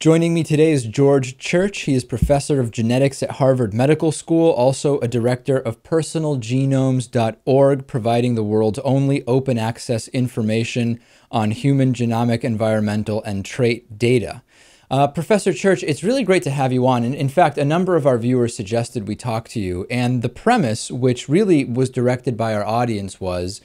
Joining me today is George Church. He is professor of genetics at Harvard Medical School, also a director of personalgenomes.org, providing the world's only open access information on human genomic, environmental, and trait data. Uh, Professor Church, it's really great to have you on. And in fact, a number of our viewers suggested we talk to you. And the premise, which really was directed by our audience, was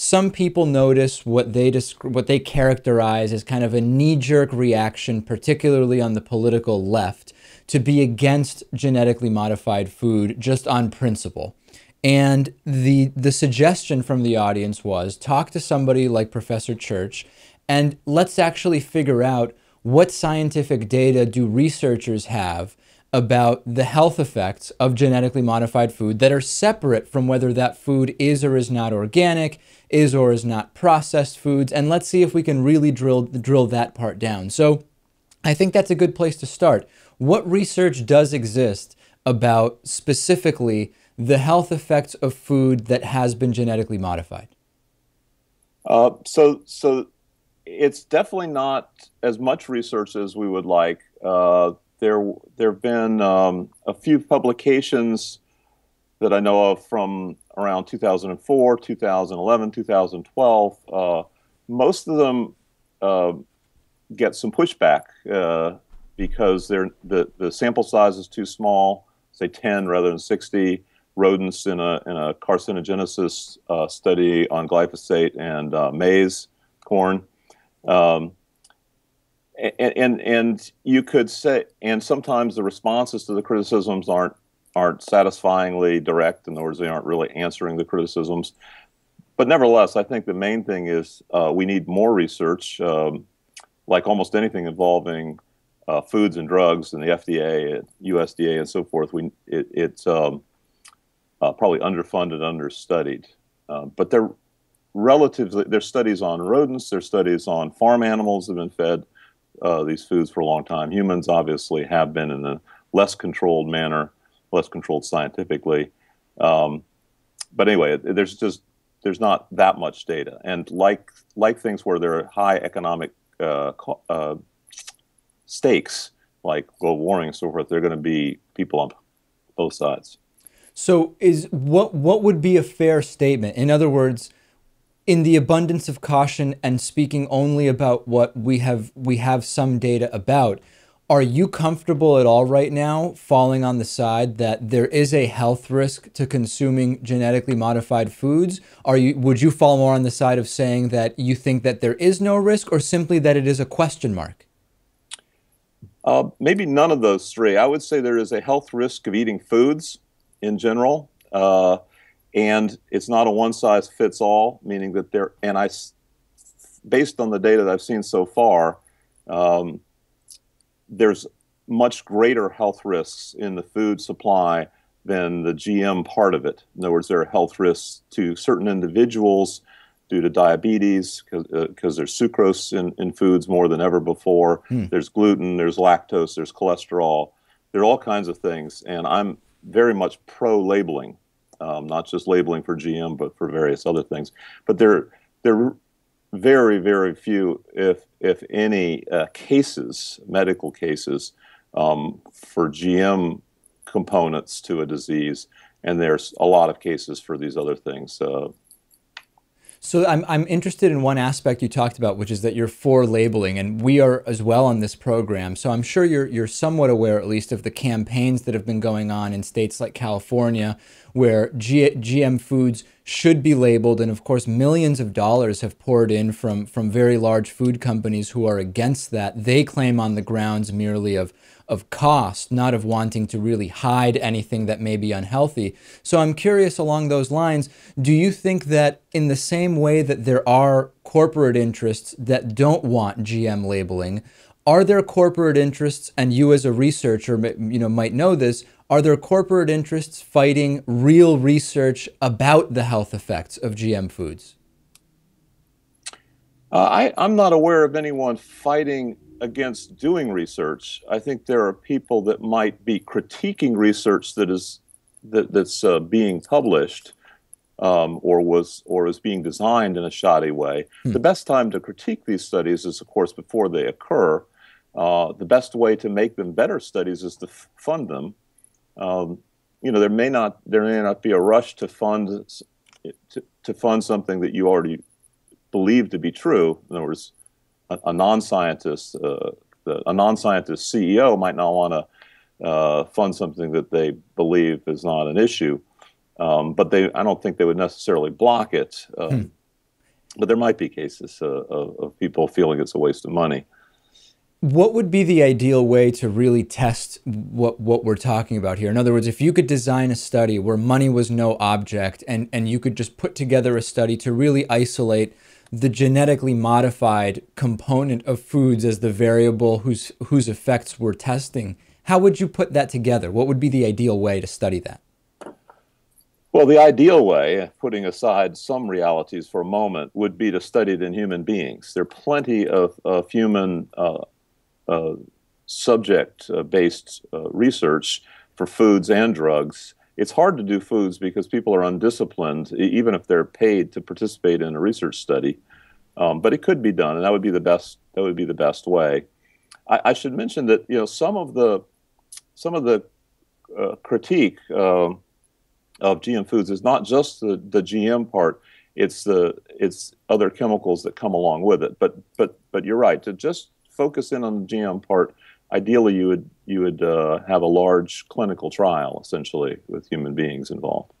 some people notice what they what they characterize as kind of a knee-jerk reaction, particularly on the political left, to be against genetically modified food just on principle. And the the suggestion from the audience was talk to somebody like Professor Church and let's actually figure out what scientific data do researchers have about the health effects of genetically modified food that are separate from whether that food is or is not organic, is or is not processed foods, and let's see if we can really drill, drill that part down. So I think that's a good place to start. What research does exist about specifically the health effects of food that has been genetically modified? Uh, so, so it's definitely not as much research as we would like. Uh, there there have been um, a few publications that I know of from around 2004, 2011, 2012. Uh, most of them uh, get some pushback uh, because they're, the, the sample size is too small, say 10 rather than 60 rodents in a, in a carcinogenesis uh, study on glyphosate and uh, maize, corn. Um, and, and and you could say, and sometimes the responses to the criticisms aren't aren't satisfyingly direct. In other words, they aren't really answering the criticisms. But nevertheless, I think the main thing is uh, we need more research, um, like almost anything involving uh, foods and drugs and the FDA, USDA, and so forth. We it, it's um, uh, probably underfunded, understudied. Uh, but they're relatively there's studies on rodents, there's studies on farm animals that have been fed uh, these foods for a long time. Humans obviously have been in a less controlled manner, less controlled scientifically. Um, but anyway, there's just there's not that much data, and like like things where there are high economic uh, uh, stakes, like global warming and so forth, there are going to be people on both sides. So, is what what would be a fair statement? In other words, in the abundance of caution and speaking only about what we have we have some data about are you comfortable at all right now falling on the side that there is a health risk to consuming genetically modified foods? Are you would you fall more on the side of saying that you think that there is no risk or simply that it is a question mark? Uh, maybe none of those three. I would say there is a health risk of eating foods in general. Uh, and it's not a one size fits all, meaning that there, and I, based on the data that I've seen so far, um, there's much greater health risks in the food supply than the GM part of it. In other words, there are health risks to certain individuals due to diabetes because uh, there's sucrose in, in foods more than ever before. Hmm. There's gluten, there's lactose, there's cholesterol. There are all kinds of things. And I'm very much pro labeling um, not just labeling for GM, but for various other things. But there, there are very, very few, if if any, uh, cases, medical cases, um, for GM components to a disease, and there's a lot of cases for these other things. Uh, so I'm, I'm interested in one aspect you talked about, which is that you're for labeling, and we are as well on this program. So I'm sure you're, you're somewhat aware, at least, of the campaigns that have been going on in states like California, where G GM foods should be labeled. And of course, millions of dollars have poured in from, from very large food companies who are against that. They claim on the grounds merely of, of cost, not of wanting to really hide anything that may be unhealthy. So I'm curious along those lines, do you think that in the same way that there are corporate interests that don't want GM labeling, are there corporate interests, and you as a researcher you know, might know this, are there corporate interests fighting real research about the health effects of GM foods? Uh, I, I'm not aware of anyone fighting against doing research. I think there are people that might be critiquing research that is that, that's uh, being published um, or was or is being designed in a shoddy way. Hmm. The best time to critique these studies is, of course, before they occur. Uh, the best way to make them better studies is to f- fund them. Um, you know, there may not there may not be a rush to fund to, to fund something that you already believe to be true. In other words, a, a non-scientist, uh, a non-scientist CEO might not want to uh, fund something that they believe is not an issue. Um, but they, I don't think they would necessarily block it. Um, hmm. But there might be cases uh, of, of people feeling it's a waste of money. What would be the ideal way to really test what what we're talking about here? In other words, if you could design a study where money was no object and and you could just put together a study to really isolate the genetically modified component of foods as the variable whose whose effects we're testing, how would you put that together? What would be the ideal way to study that? Well, the ideal way, putting aside some realities for a moment, would be to study it in human beings. There are plenty of, of human uh, uh, subject uh, based uh, research for foods and drugs. It's hard to do foods because people are undisciplined, even if they're paid to participate in a research study. Um, but it could be done, and that would be the best. That would be the best way. I, I should mention that you know some of the some of the uh, critique um, of GM foods is not just the, the GM part; it's the it's other chemicals that come along with it. But but but you're right to just focus in on the GM part, ideally you would you would uh, have a large clinical trial essentially with human beings involved.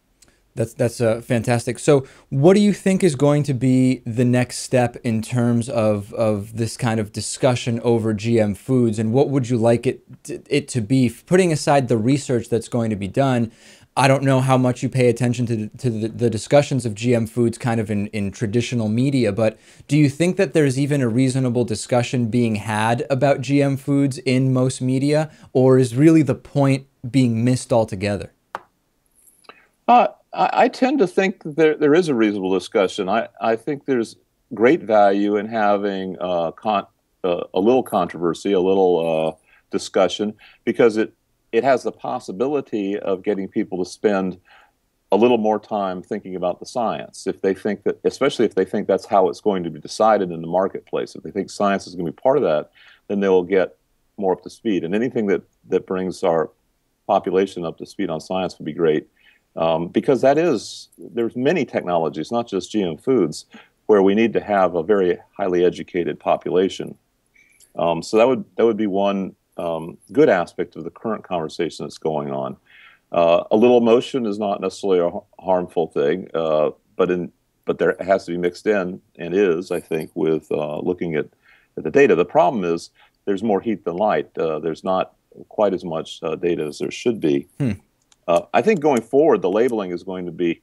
That's that's uh, fantastic. So, what do you think is going to be the next step in terms of of this kind of discussion over GM foods, and what would you like it it to be? Putting aside the research that's going to be done, I don't know how much you pay attention to, to the, the, discussions of GM foods kind of in, in traditional media, but do you think that there's even a reasonable discussion being had about GM foods in most media, or is really the point being missed altogether? Uh, I, I, tend to think there, there is a reasonable discussion. I, I think there's great value in having uh, con- uh, a little controversy, a little uh, discussion, because it it has the possibility of getting people to spend a little more time thinking about the science. If they think that, especially if they think that's how it's going to be decided in the marketplace, if they think science is going to be part of that, then they will get more up to speed. And anything that that brings our population up to speed on science would be great, um, because that is there's many technologies, not just GM foods, where we need to have a very highly educated population. Um, so that would that would be one um, good aspect of the current conversation that's going on. Uh, a little emotion is not necessarily a harmful thing, uh, but in but there has to be mixed in and is, I think, with uh, looking at, at the data. The problem is there's more heat than light. Uh, there's not quite as much uh, data as there should be. Hmm. Uh, I think going forward, the labeling is going to be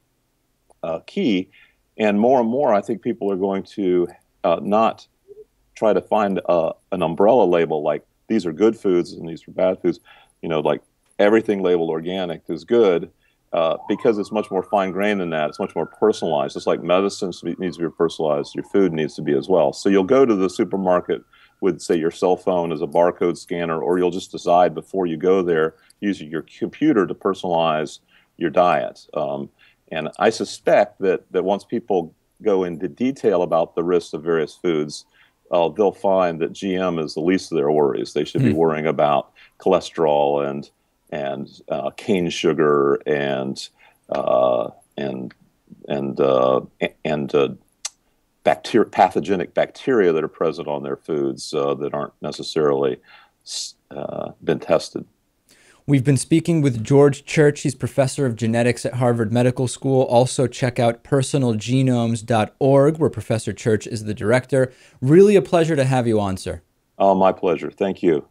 key, and more and more, I think people are going to not try to find an umbrella label like these are good foods and these are bad foods. You know, like everything labeled organic is good uh, because it's much more fine grained than that. It's much more personalized. Just like medicine needs to be personalized, your food needs to be as well. So you'll go to the supermarket with, say, your cell phone as a barcode scanner, or you'll just decide before you go there using your computer to personalize your diet. Um, and I suspect that that once people go into detail about the risks of various foods, uh, they'll find that GM is the least of their worries. They should mm. be hmm. worrying about cholesterol and and uh, cane sugar and uh, and and uh, and uh, bacteria, pathogenic bacteria that are present on their foods uh, that aren't necessarily been tested. We've been speaking with George Church. He's professor of genetics at Harvard Medical School. Also, check out personalgenomes.org, where Professor Church is the director. Really a pleasure to have you on, sir. Oh, my pleasure. Thank you.